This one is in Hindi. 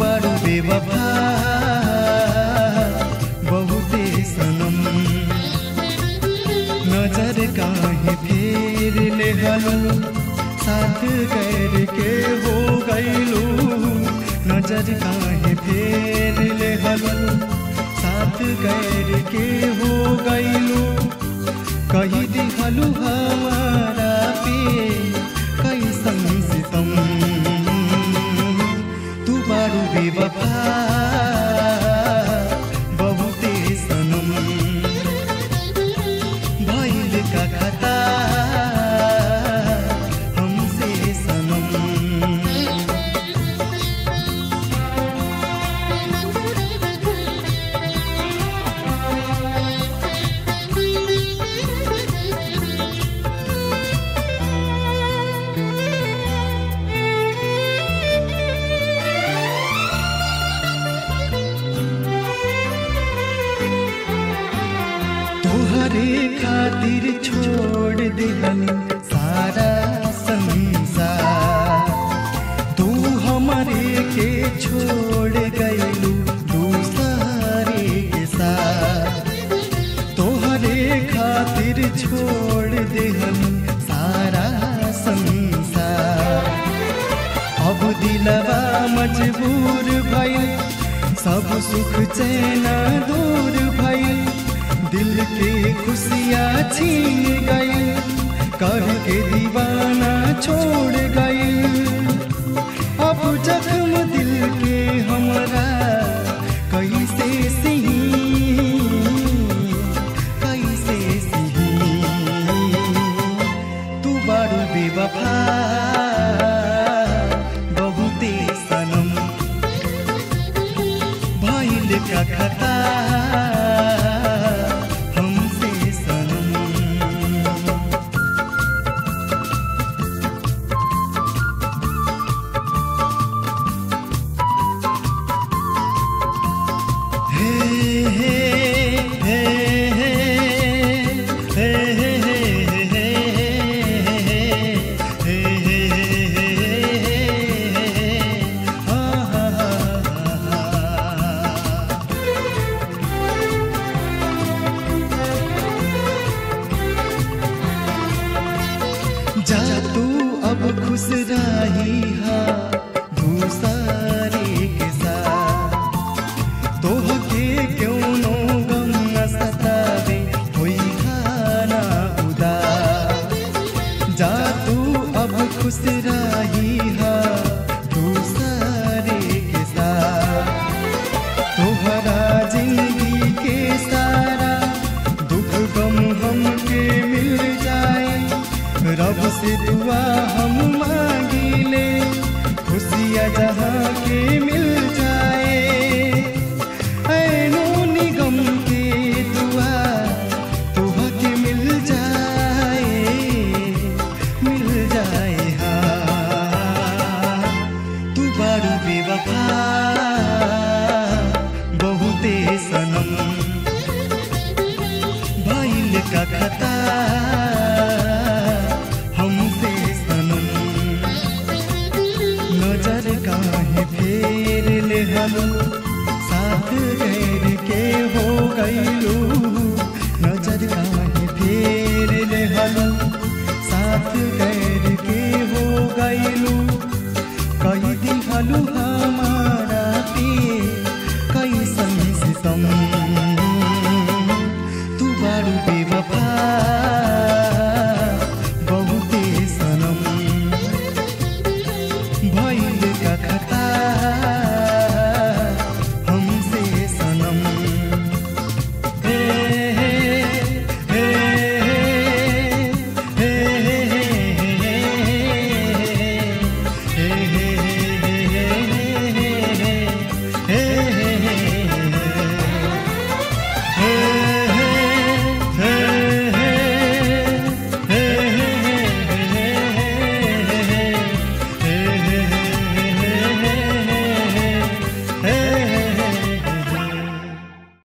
बड़ू बेवफा, बहुते सनम नज़र काहे फेर ले हलू? साथ कर के हो गईलू। नज़र साथ कर के हो गईलू। सितम तू बारू बेवफा दिलवा मजबूर भई। सब सुख चैना दूर भई। दिल के खुशियाँ छीन गई। कर के दीवाना छोड़ गई। अब जख्म दिल के हमारा, कैसे सही भइल जा तू अब खुश रही हा दूसरे रब से दुआ हम मांगिले खुशिया जहाँ के मिल जाए। ऐनो निगम के दुआ तुह के मिल जाए। मिल जाए हाँ। तू बारू बेवफा कै समी